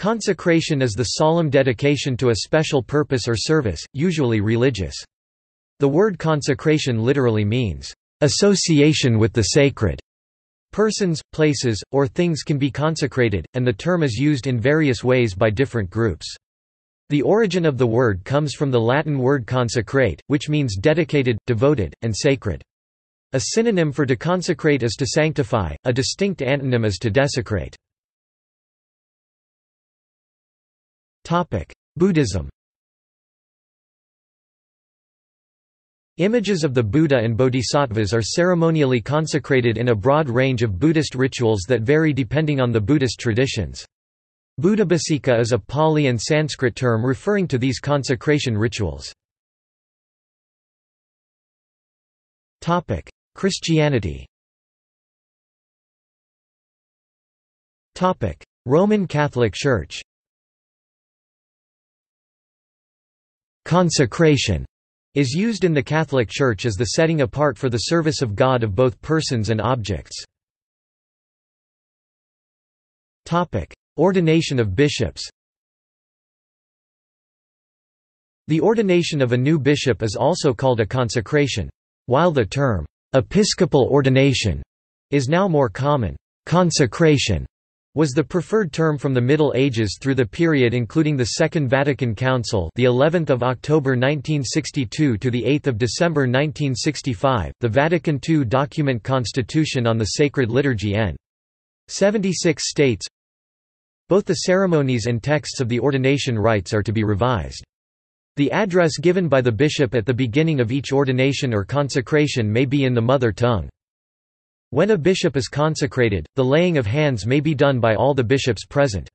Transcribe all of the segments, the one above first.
Consecration is the solemn dedication to a special purpose or service, usually religious. The word consecration literally means, "...association with the sacred." Persons, places, or things can be consecrated, and the term is used in various ways by different groups. The origin of the word comes from the Latin word consecrate, which means dedicated, devoted, and sacred. A synonym for to consecrate is to sanctify, a distinct antonym is to desecrate. Buddhism. Images of the Buddha and bodhisattvas are ceremonially consecrated in a broad range of Buddhist rituals that vary depending on the Buddhist traditions. Buddhabhiseka is a Pali and Sanskrit term referring to these consecration rituals. Christianity. Roman Catholic Church Consecration is used in the Catholic Church as the setting apart for the service of God of both persons and objects. Ordination of bishops The ordination of a new bishop is also called a consecration. While the term, "'episcopal ordination' is now more common, consecration was the preferred term from the Middle Ages through the period including the Second Vatican Council, the 11th of October 1962 to the 8th of December 1965, the Vatican II document Constitution on the Sacred Liturgy n. 76 states. Both the ceremonies and texts of the ordination rites are to be revised. The address given by the bishop at the beginning of each ordination or consecration may be in the mother tongue. When a bishop is consecrated, the laying of hands may be done by all the bishops present.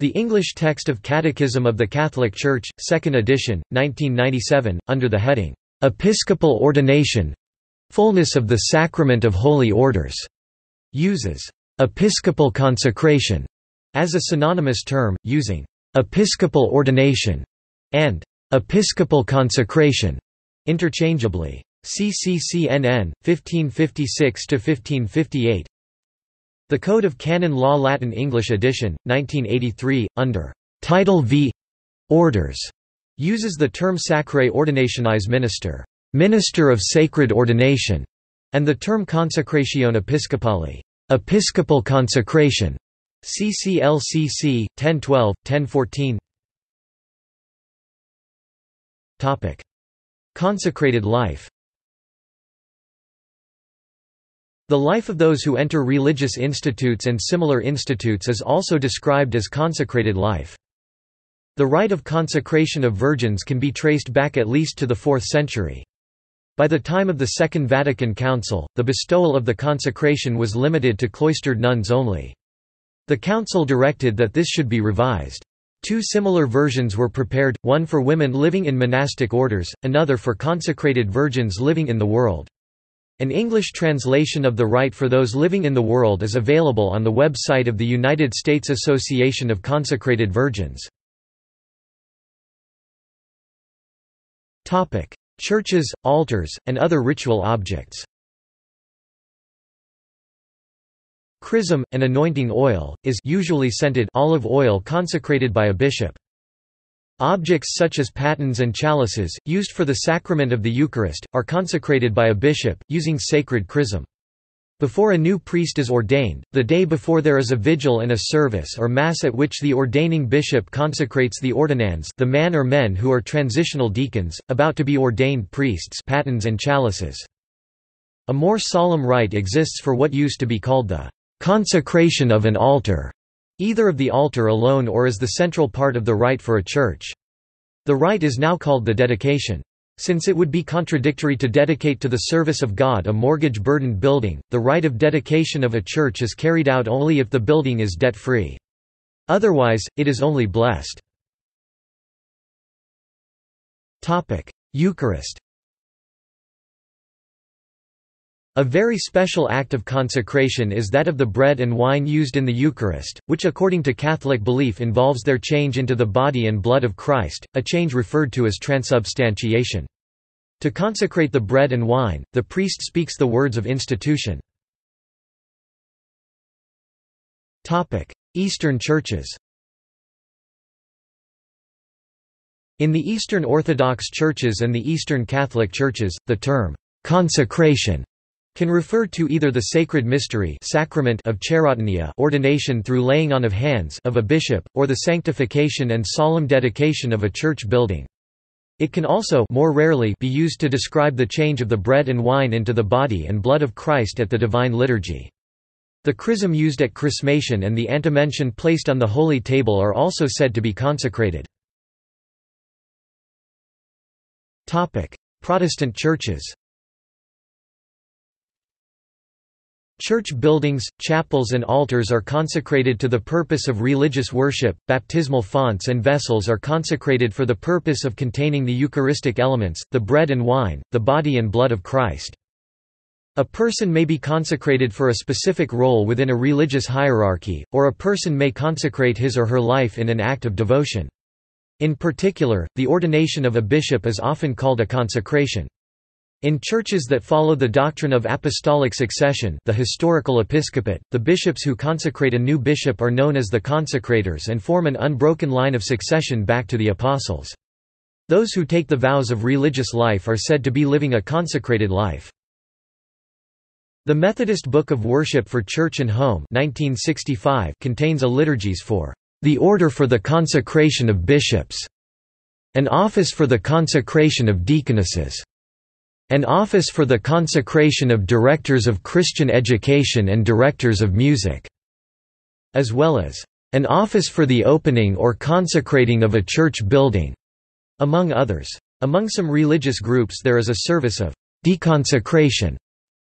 The English text of Catechism of the Catholic Church, 2nd edition, 1997, under the heading, "'Episcopal Ordination Fullness of the Sacrament of Holy Orders' uses "'episcopal consecration' as a synonymous term, using "'episcopal ordination' and "'episcopal consecration' interchangeably. CCCNN, 1556–1558 The Code of Canon Law Latin English edition, 1983, under Title V Orders, uses the term Sacrae Ordinationis Minister, Minister of Sacred Ordination, and the term Consecratione Episcopali, Episcopal Consecration. CCLCC 1012 1014 Topic. Consecrated life The life of those who enter religious institutes and similar institutes is also described as consecrated life. The rite of consecration of virgins can be traced back at least to the 4th century. By the time of the Second Vatican Council, the bestowal of the consecration was limited to cloistered nuns only. The council directed that this should be revised. Two similar versions were prepared, one for women living in monastic orders, another for consecrated virgins living in the world. An English translation of the rite for those living in the world is available on the website of the United States Association of Consecrated Virgins. Churches, altars, and other ritual objects Chrism, an anointing oil, is usually scented olive oil consecrated by a bishop. Objects such as patens and chalices, used for the sacrament of the Eucharist, are consecrated by a bishop, using sacred chrism. Before a new priest is ordained, the day before there is a vigil and a service or mass at which the ordaining bishop consecrates the ordinands the man or men who are transitional deacons, about to be ordained priests patens and chalices. A more solemn rite exists for what used to be called the consecration of an altar either of the altar alone or as the central part of the rite for a church. The rite is now called the dedication. Since it would be contradictory to dedicate to the service of God a mortgage-burdened building, the rite of dedication of a church is carried out only if the building is debt-free. Otherwise, it is only blessed. Eucharist A very special act of consecration is that of the bread and wine used in the Eucharist, which according to Catholic belief involves their change into the body and blood of Christ, a change referred to as transubstantiation. To consecrate the bread and wine, the priest speaks the words of institution. Eastern churches In the Eastern Orthodox churches and the Eastern Catholic churches, the term consecration can refer to either the sacred mystery sacrament of cheirotonia ordination through laying on of hands of a bishop, or the sanctification and solemn dedication of a church building. It can also more rarely be used to describe the change of the bread and wine into the body and blood of Christ at the Divine Liturgy. The chrism used at chrismation and the antimension placed on the holy table are also said to be consecrated. Protestant churches Church buildings, chapels and altars are consecrated to the purpose of religious worship, baptismal fonts and vessels are consecrated for the purpose of containing the Eucharistic elements, the bread and wine, the body and blood of Christ. A person may be consecrated for a specific role within a religious hierarchy, or a person may consecrate his or her life in an act of devotion. In particular, the ordination of a bishop is often called a consecration. In churches that follow the doctrine of apostolic succession the historical episcopate, the bishops who consecrate a new bishop are known as the consecrators and form an unbroken line of succession back to the apostles. Those who take the vows of religious life are said to be living a consecrated life. The Methodist Book of Worship for Church and Home 1965 contains a liturgies for the order for the consecration of bishops, an office for the consecration of deaconesses, an office for the consecration of directors of Christian education and directors of music, as well as an office for the opening or consecrating of a church building, among others. Among some religious groups there is a service of deconsecration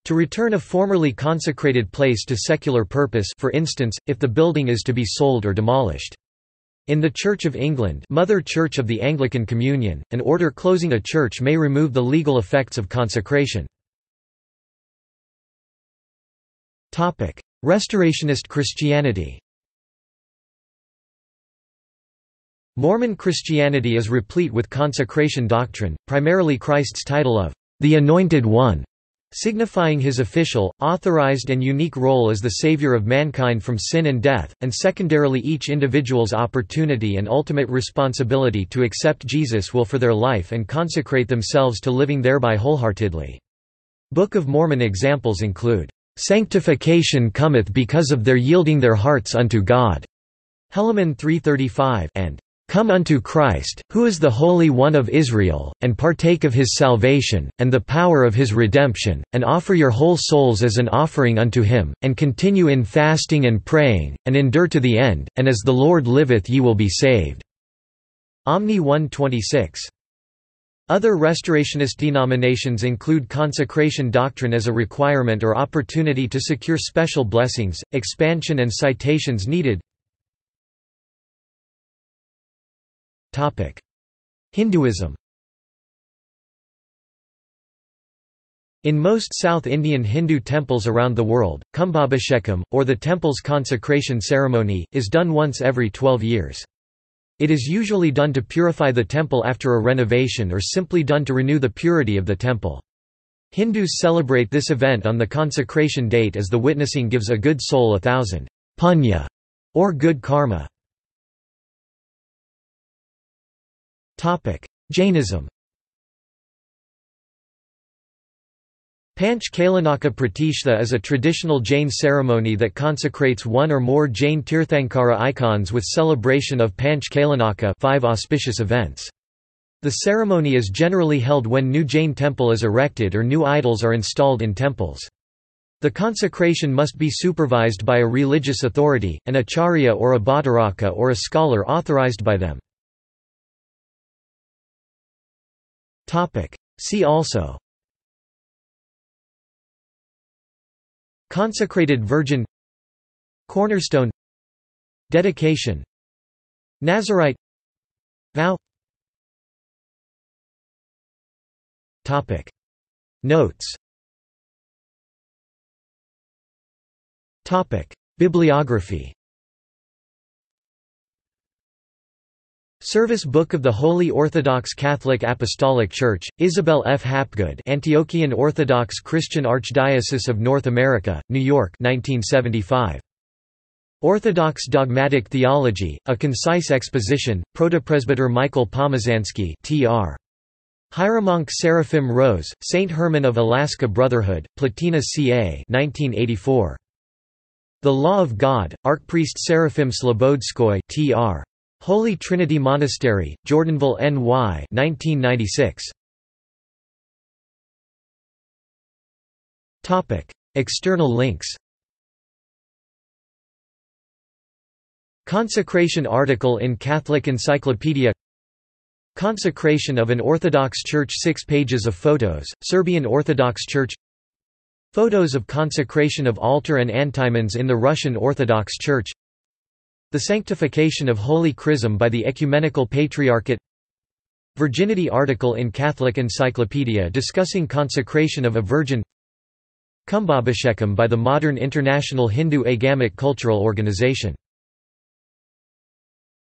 to return a formerly consecrated place to secular purpose for instance, if the building is to be sold or demolished. In the Church of England Mother Church of the Anglican Communion, an order closing a church may remove the legal effects of consecration. Restorationist Christianity Mormon Christianity is replete with consecration doctrine, primarily Christ's title of the Anointed One, signifying his official, authorized and unique role as the savior of mankind from sin and death, and secondarily each individual's opportunity and ultimate responsibility to accept Jesus' will for their life and consecrate themselves to living thereby wholeheartedly. Book of Mormon examples include, "...sanctification cometh because of their yielding their hearts unto God." Helaman 335 and Come unto Christ, who is the Holy One of Israel, and partake of his salvation, and the power of his redemption, and offer your whole souls as an offering unto him, and continue in fasting and praying, and endure to the end, and as the Lord liveth ye will be saved." Omni 126. Other restorationist denominations include consecration doctrine as a requirement or opportunity to secure special blessings, expansion and citations needed Hinduism In most South Indian Hindu temples around the world, Kumbhabhishekam, or the temple's consecration ceremony, is done once every 12 years. It is usually done to purify the temple after a renovation or simply done to renew the purity of the temple. Hindus celebrate this event on the consecration date as the witnessing gives a good soul a thousand punya, or good karma. Jainism Panch Kalyanaka Pratishta is a traditional Jain ceremony that consecrates one or more Jain Tirthankara icons with celebration of Panch Kalyanaka five auspicious events. The ceremony is generally held when new Jain temple is erected or new idols are installed in temples. The consecration must be supervised by a religious authority, an acharya or a bhattaraka or a scholar authorized by them. See also. Consecrated Virgin. Cornerstone. Dedication. Nazarite. Vow. Topic. Notes. Topic. Bibliography Service Book of the Holy Orthodox Catholic Apostolic Church, Isabel F. Hapgood Antiochian Orthodox Christian Archdiocese of North America, New York 1975. Orthodox Dogmatic Theology, A Concise Exposition, Protopresbyter Michael Pomazansky tr. Hieromonk Seraphim Rose, St. Herman of Alaska Brotherhood, Platina ca 1984. The Law of God, Archpriest Seraphim Slobodskoy tr. Holy Trinity Monastery, Jordanville, NY 1996. External links. Consecration article in Catholic Encyclopedia. Consecration of an Orthodox Church 6 pages of photos, Serbian Orthodox Church. Photos of consecration of altar and antimins in the Russian Orthodox Church The sanctification of Holy Chrism by the Ecumenical Patriarchate. Virginity article in Catholic Encyclopedia discussing consecration of a virgin. Kumbhabhishekam by the modern International Hindu Agamic Cultural Organization